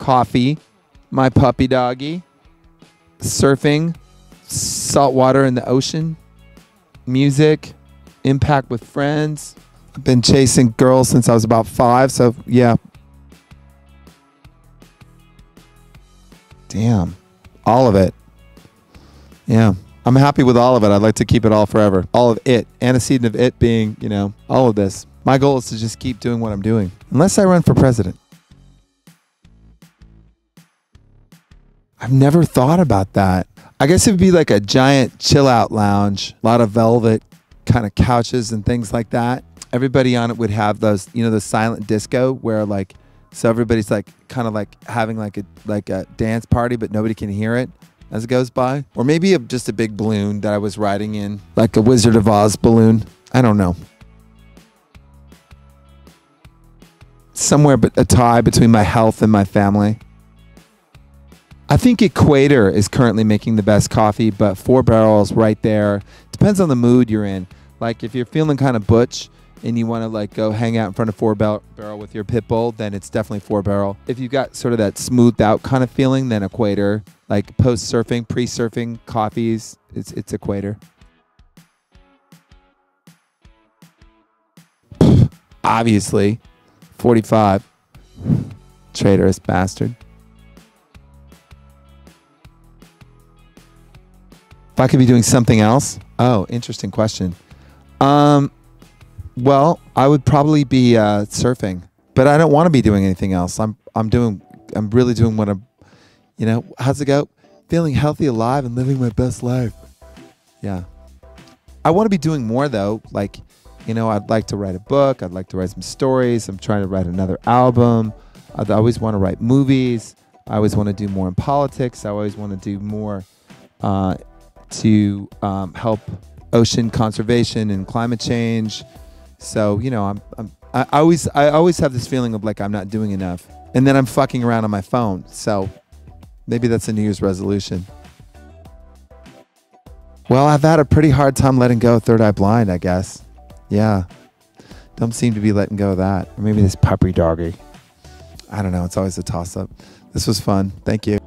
coffee, my puppy doggy, surfing, salt water in the ocean, music, impact with friends. I've been chasing girls since I was about five, so yeah. Damn. All of it. Yeah. I'm happy with all of it. I'd like to keep it all forever. All of it. Antecedent of it being, you know, all of this. My goal is to just keep doing what I'm doing. Unless I run for president. I've never thought about that. I guess it would be like a giant chill out lounge, a lot of velvet kind of couches and things like that. Everybody on it would have those, you know, the silent disco where like so everybody's like kind of like having like a like a dance party but nobody can hear it as it goes by. Or maybe a, just a big balloon that I was riding in, like a Wizard of Oz balloon. I don't know. Somewhere but a tie between my health and my family. I think Equator is currently making the best coffee, but Four Barrels right there. Depends on the mood you're in. Like if you're feeling kind of butch and you want to like go hang out in front of Four Barrel with your pit bull, then it's definitely Four Barrel. If you've got sort of that smoothed out kind of feeling, then Equator. Like post surfing, pre surfing coffees, it's it's Equator. Obviously, 45. Traitorous bastard. I could be doing something else, oh, interesting question. Um, well, I would probably be uh, surfing, but I don't want to be doing anything else. I'm I'm doing I'm really doing what I'm, you know, how's it go? Feeling healthy, alive, and living my best life. Yeah, I want to be doing more though. Like, you know, I'd like to write a book. I'd like to write some stories. I'm trying to write another album. I always want to write movies. I always want to do more in politics. I always want to do more uh, to um, help ocean conservation and climate change. So you know, I'm, I'm I always I always have this feeling of like I'm not doing enough, and then I'm fucking around on my phone. So maybe that's a New Year's resolution. Well, I've had a pretty hard time letting go of Third Eye Blind, I guess. Yeah. Don't seem to be letting go of that. Or maybe this puppy doggy. I don't know. It's always a toss up. This was fun. Thank you.